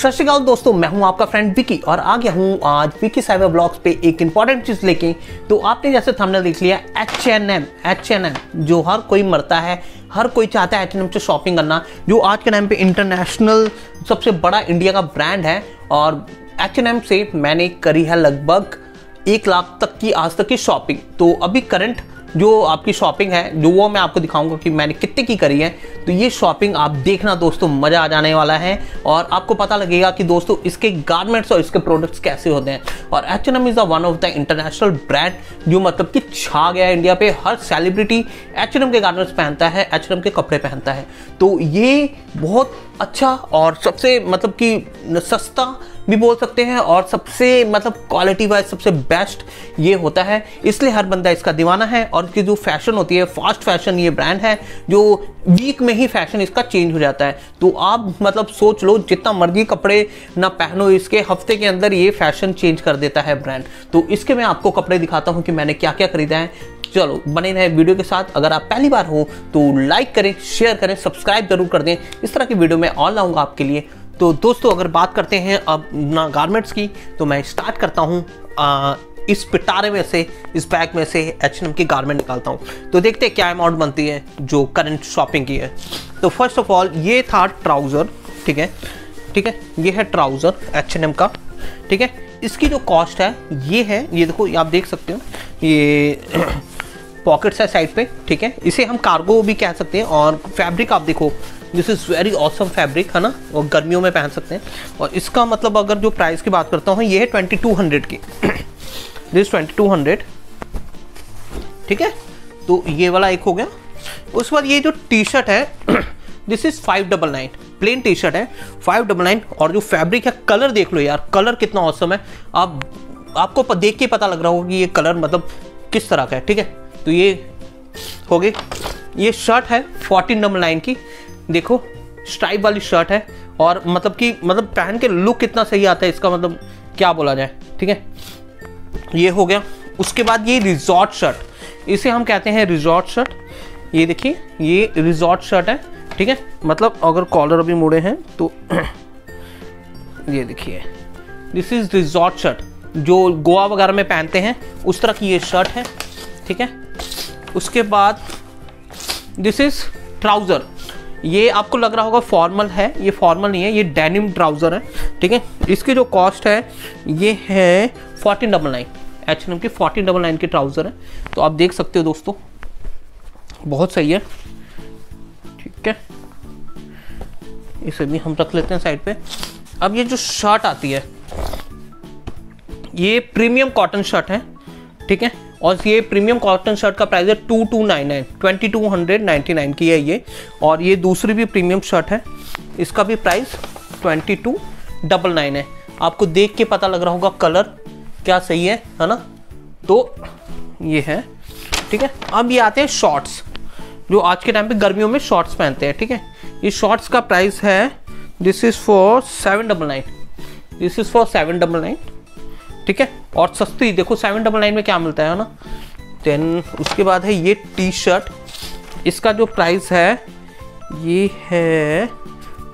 सत श्रीकाल दोस्तों, मैं हूँ आपका फ्रेंड विकी और आ गया हूँ आज विकी साइबर ब्लॉग्स पे एक इंपॉर्टेंट चीज़ लेके। तो आपने जैसे थंबनेल देख लिया H and M H and M जो हर कोई मरता है, हर कोई चाहता है एच एन एम से शॉपिंग करना, जो आज के टाइम पे इंटरनेशनल सबसे बड़ा इंडिया का ब्रांड है और एच एन एम से मैंने करी है लगभग एक लाख तक की आज तक की शॉपिंग तो अभी करंट जो आपकी शॉपिंग है, जो वो मैं आपको दिखाऊँगा कि मैंने कितने की करी है तो ये शॉपिंग आप देखना दोस्तों, मज़ा आ जाने वाला है। और आपको पता लगेगा कि दोस्तों, इसके गारमेंट्स और इसके प्रोडक्ट्स कैसे होते हैं। और H and M is the one of the international brand जो मतलब कि छा गया है इंडिया पे। हर सेलिब्रिटी एच एन एम के गारमेंट्स पहनता है एच एन एम के कपड़े पहनता है। तो ये बहुत अच्छा और सबसे मतलब कि सस्ता भी बोल सकते हैं और सबसे मतलब क्वालिटी वाइज सबसे बेस्ट ये होता है। इसलिए हर बंदा इसका दीवाना है और इसकी जो फ़ैशन होती है फास्ट फ़ैशन ये ब्रांड है, जो वीक में ही फ़ैशन इसका चेंज हो जाता है। तो आप मतलब सोच लो, जितना मर्ज़ी कपड़े ना पहनो, इसके हफ़्ते के अंदर ये फ़ैशन चेंज कर देता है ब्रांड तो इसके मैं आपको कपड़े दिखाता हूँ कि मैंने क्या क्या खरीदा है। चलो, बने रहे वीडियो के साथ। अगर आप पहली बार हो तो लाइक करें शेयर करें सब्सक्राइब ज़रूर कर दें। इस तरह की वीडियो मैं ऑन लाऊँगा आपके लिए। तो दोस्तों, अगर बात करते हैं अब ना गारमेंट्स की तो मैं स्टार्ट करता हूँ इस पिटारे में से, इस बैग में से एच एन एम की गारमेंट निकालता हूँ। तो देखते हैं क्या अमाउंट बनती है, जो करंट शॉपिंग की है। तो फ़र्स्ट ऑफ़ ऑल ये था ट्राउज़र ठीक है? ठीक है? ये है ट्राउज़र एच एन एम का, ठीक है? इसकी जो कॉस्ट है, ये है, ये देखो, आप देख सकते हो, ये पॉकेट्स है साइड पे, ठीक है? इसे हम कार्गो भी कह सकते हैं और फैब्रिक आप देखो this is very awesome fabric है ना? और गर्मियों में पहन सकते हैं। और इसका मतलब अगर जो प्राइस की बात करता हूँ, ये है ट्वेंटी टू हंड्रेड की। दिस ट्वेंटी टू हंड्रेड ठीक है? तो ये वाला एक हो गया। उसके बाद ये जो टी शर्ट है this is five double nine plain T shirt है फाइव डबल नाइन और जो फैब्रिक है कलर देख लो यार कलर कितना औसम है। आप, आपको देख के पता लग रहा होगा कि ये कलर मतलब किस तरह का है, ठीक है? तो ये हो गई। ये शर्ट है फोर्टीन डबल नाइन की। देखो स्ट्राइप वाली शर्ट है और मतलब कि मतलब पहन के लुक कितना सही आता है, इसका मतलब क्या बोला जाए, ठीक है? ये हो गया। उसके बाद ये रिजॉर्ट शर्ट इसे हम कहते हैं रिजॉर्ट शर्ट ये देखिए, ये रिजॉर्ट शर्ट है, ठीक है? मतलब अगर कॉलर अभी मुड़े हैं तो ये देखिए। दिस इज़ रिजॉर्ट शर्ट जो गोवा वगैरह में पहनते हैं, उस तरह की ये शर्ट है, ठीक है? उसके बाद दिस इज़ ट्राउज़र ये आपको लग रहा होगा फॉर्मल है, ये फॉर्मल नहीं है, ये डेनिम ट्राउज़र है, ठीक है? इसकी जो कॉस्ट है, ये है fourteen double nine H and M की फोर्टीन डबल नाइन की ट्राउज़र है। तो आप देख सकते हो दोस्तों, बहुत सही है। ठीक है? इसे भी हम रख लेते हैं साइड पे। अब ये जो शर्ट आती है, ये प्रीमियम कॉटन शर्ट है, ठीक है? और ये प्रीमियम कॉटन शर्ट का प्राइस है two two nine nine twenty two hundred ninety nine की है ये। और ये दूसरी भी प्रीमियम शर्ट है। इसका भी price twenty two double nine है। आपको देख के पता लग रहा होगा कलर क्या सही है है ना? तो ये है, ठीक है? अब ये आते हैं शॉर्ट्स जो आज के टाइम पे गर्मियों में शॉर्ट्स पहनते हैं, ठीक है? ये शॉर्ट्स का प्राइस है this is for seven double nine this is for seven double nine ठीक है? और सस्ती, देखो सेवन डबल नाइन में क्या मिलता है ना? देन उसके बाद है ये टी शर्ट इसका जो प्राइस है, ये है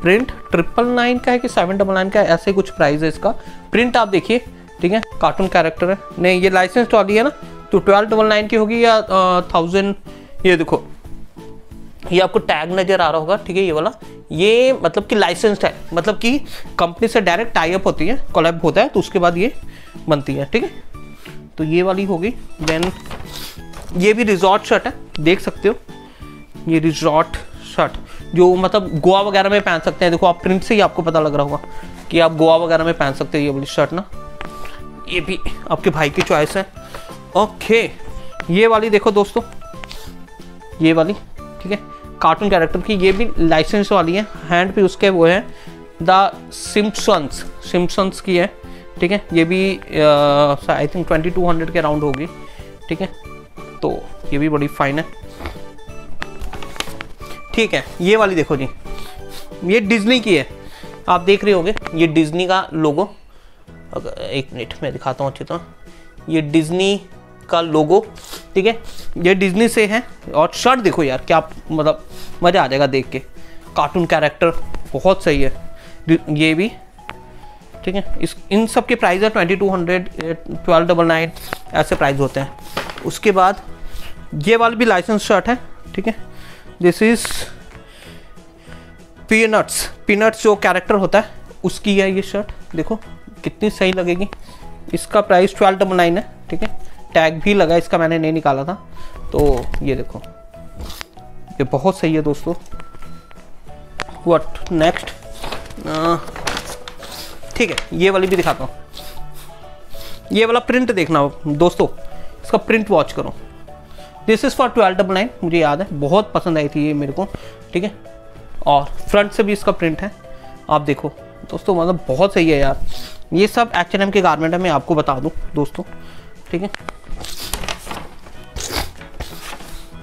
प्रिंट ट्रिपल नाइन का है कि सेवन डबल नाइन का है? ऐसे कुछ प्राइस है इसका। प्रिंट आप देखिए, ठीक है? कार्टून कैरेक्टर है। नहीं, ये लाइसेंस वाली है ना? तो ट्वेल्व डबल नाइन की होगी या थाउज़ेंड ये देखो ये आपको टैग नज़र आ रहा होगा, ठीक है, ये वाला। ये मतलब कि लाइसेंस्ड है मतलब कि कंपनी से डायरेक्ट टाइप होती है कोलैब होता है तो उसके बाद ये बनती है, ठीक है। तो ये वाली होगी देन ये भी रिजॉर्ट शर्ट है, देख सकते हो। ये रिजॉर्ट शर्ट जो मतलब गोवा वगैरह में पहन सकते हैं। देखो, आप प्रिंट से ही आपको पता लग रहा होगा कि आप गोवा वगैरह में पहन सकते हो ये वाली शर्ट ना। ये भी आपके भाई की चॉइस है। ओके ये वाली देखो दोस्तों, ये वाली, ठीक है। कार्टून कैरेक्टर की, ये भी लाइसेंस वाली है हैंड पे उसके वो है द सिम्पसन्स सिम्पसन्स की है, ठीक है? ये भी I think twenty two hundred के अराउंड होगी, ठीक है? तो ये भी बड़ी फाइन है। ठीक है, ये वाली देखो जी, ये डिज्नी की है। आप देख रहे होंगे, ये डिज्नी का लोगो एक मिनट में दिखाता हूँ अच्छी तरह। ये डिज्नी का लोगो ठीक है? ये डिज्नी से है और शर्ट देखो यार, क्या मतलब मज़ा आ जाएगा देख के। कार्टून कैरेक्टर बहुत सही है। ये भी, ठीक है? इस, इन सब के प्राइस है twenty two hundred twelve double nine ऐसे प्राइस होते हैं। उसके बाद ये वाली भी लाइसेंस शर्ट है, ठीक है? दिस इज़ पीनट्स पीनट्स जो कैरेक्टर होता है, उसकी है ये शर्ट देखो, कितनी सही लगेगी। इसका प्राइस ट्वेल्व डबल नाइन है, ठीक है? टैग भी लगा इसका मैंने नहीं निकाला था। तो ये देखो। ये बहुत सही है दोस्तों। वट नेक्स्ट ठीक है, ये वाली भी दिखाता हूँ। ये वाला प्रिंट देखना दोस्तों। इसका प्रिंट वॉच करो। This is for twelve double nine मुझे याद है। बहुत पसंद आई थी ये मेरे को। ठीक है? और फ्रंट से भी इसका प्रिंट है। आप देखो। दोस्तों मतलब बहुत सही है यार। ये सब एच एन एम के गारमेंट है, मैं आपको बता दूँ, दोस्तों। ठीक है?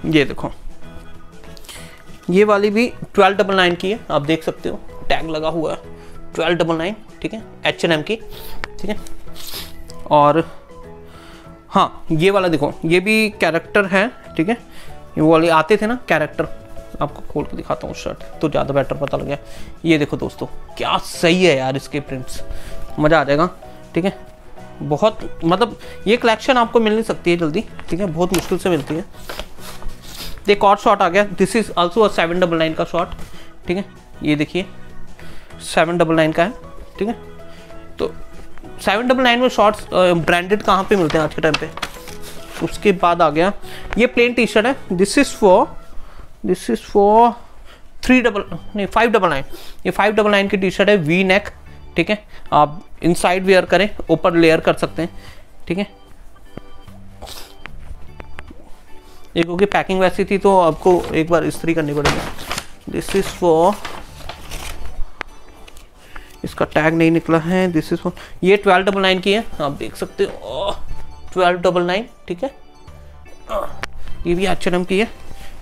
ये देखो। ये वाली भी ट्वेल्व डबल नाइन की है, आप देख सकते हो। टैग लगा हुआ है, ट्वेल्व डबल नाइन, ठीक है? एच एन एम की, ठीक है? और हाँ ये वाला देखो, ये भी कैरेक्टर है, ठीक है? ये वाले आते थे ना कैरेक्टर आपको खोल के दिखाता हूँ शर्ट तो ज़्यादा बेटर पता लग गया। ये देखो दोस्तों, क्या सही है यार इसके प्रिंट्स मज़ा आ जाएगा, ठीक है? बहुत मतलब ये कलेक्शन आपको मिल नहीं सकती है जल्दी, ठीक है? बहुत मुश्किल से मिलती है। एक और शॉट आ गया। This is also seven double nine का शॉट ठीक है? ये देखिए सेवन डबल नाइन का है, ठीक है? तो सेवन डबल नाइन में शॉर्ट्स ब्रांडेड कहाँ पे मिलते हैं आज के टाइम पे? उसके बाद आ गया। ये प्लेन टी शर्ट है। This is for this is for three double नहीं फाइव डबल नाइन ये फाइव डबल नाइन की टी शर्ट है वी नेक ठीक है? आप इनसाइड वेयर करें ऊपर लेयर कर सकते हैं, ठीक है? ये क्योंकि पैकिंग वैसी थी तो आपको एक बार इस्त्री करनी पड़ेगी। दिस इज़ फॉर इसका टैग नहीं निकला है। दिस इज़ ये ट्वेल्व डबल नाइन की है। आप देख सकते हो। ट्वेल्व डबल नाइन ठीक है? ये भी एच की है।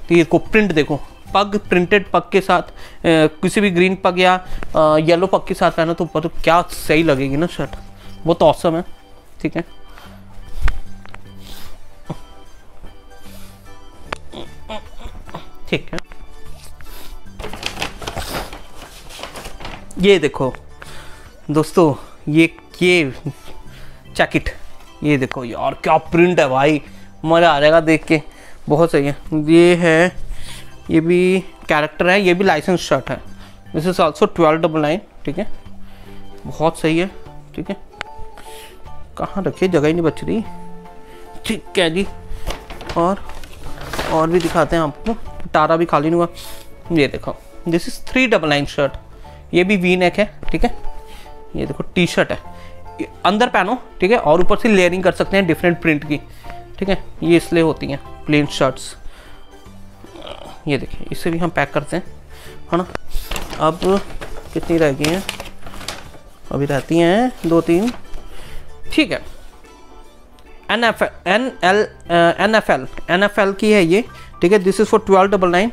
तो ये को प्रिंट देखो। पग प्रिंटेड पग के साथ आ, किसी भी ग्रीन पग या आ, येलो पग के साथ पहनो तो तो क्या सही लगेगी ना शर्ट बहुत औसम है। ठीक है? ठीक है। ये देखो, दोस्तों, ये ये जैकेट ये देखो यार, क्या प्रिंट है भाई। मज़ा आ जाएगा देख के। बहुत सही है। ये है, ये भी कैरेक्टर है, ये भी लाइसेंस शर्ट है। This is also twelve double nine ठीक है? बहुत सही है, ठीक है? कहाँ रखिए जगह ही नहीं बच रही। ठीक है जी। और और भी दिखाते हैं आपको। टारा भी खाली नहीं हुआ। ये देखो this is three double nine shirt ये भी वी नेक है, ठीक है? ये देखो टी शर्ट है अंदर पहनो, ठीक है? और ऊपर से लेयरिंग कर सकते हैं डिफरेंट प्रिंट की, ठीक है? ये इसलिए होती हैं प्लेन शर्ट्स ये देखिए, इसे भी हम पैक करते हैं, है ना? अब कितनी रह गई हैं? अभी रहती हैं दो तीन। ठीक है N F N L N F L N F L की है ये, ठीक है? This is for twelve double nine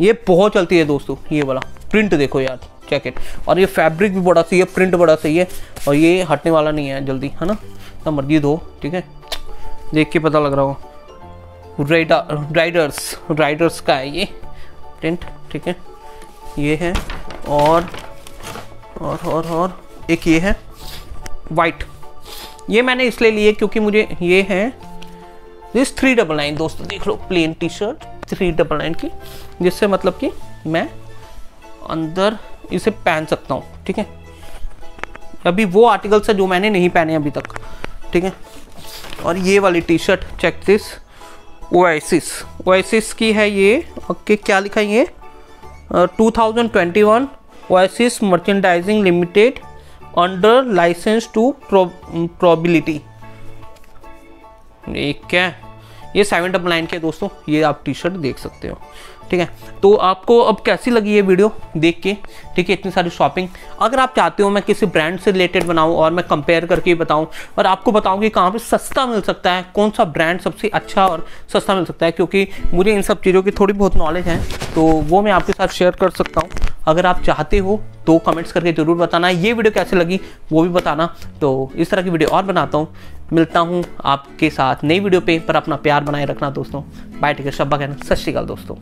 ये बहुत चलती है दोस्तों, ये वाला। प्रिंट देखो यार जैकेट और ये फैब्रिक भी बड़ा सही है प्रिंट बड़ा सही है। और ये हटने वाला नहीं है जल्दी, है ना? तो मर्ज़ी दो, ठीक है? देख के पता लग रहा हो राइडर राइडर्स राइडर्स का है ये प्रिंट ठीक है? ये है और और और और, एक ये है। वाइट ये मैंने इसलिए लिए क्योंकि मुझे ये है। दिस थ्री डबल नाइन दोस्तों, देख लो plain T shirt three double nine की, जिससे मतलब कि मैं अंदर इसे पहन सकता हूँ, ठीक है? अभी वो आर्टिकल्स है जो मैंने नहीं पहने अभी तक, ठीक है? और ये वाली T shirt check this Oasis Oasis की है ये, ओके, क्या लिखा है ये? Two thousand twenty one Oasis merchandising limited under licence to probability ये क्या ये सेवन डबल नाइन के दोस्तों, ये आप टी शर्ट देख सकते हो। ठीक है? तो आपको अब कैसी लगी ये वीडियो देख के, ठीक है? इतनी सारी शॉपिंग अगर आप चाहते हो मैं किसी ब्रांड से रिलेटेड बनाऊँ और मैं कंपेयर करके बताऊँ, और आपको बताऊँ कि कहाँ पे सस्ता मिल सकता है, कौन सा ब्रांड सबसे अच्छा और सस्ता मिल सकता है, क्योंकि मुझे इन सब चीज़ों की थोड़ी बहुत नॉलेज है तो वो मैं आपके साथ शेयर कर सकता हूँ। अगर आप चाहते हो तो कमेंट्स करके ज़रूर बताना, ये वीडियो कैसे लगी वो भी बताना। तो इस तरह की वीडियो और बनाता हूँ। मिलता हूँ आपके साथ नई वीडियो पे, पर अपना प्यार बनाए रखना दोस्तों। बाय है शब्बा कहना, सत श्रीकाल दोस्तों।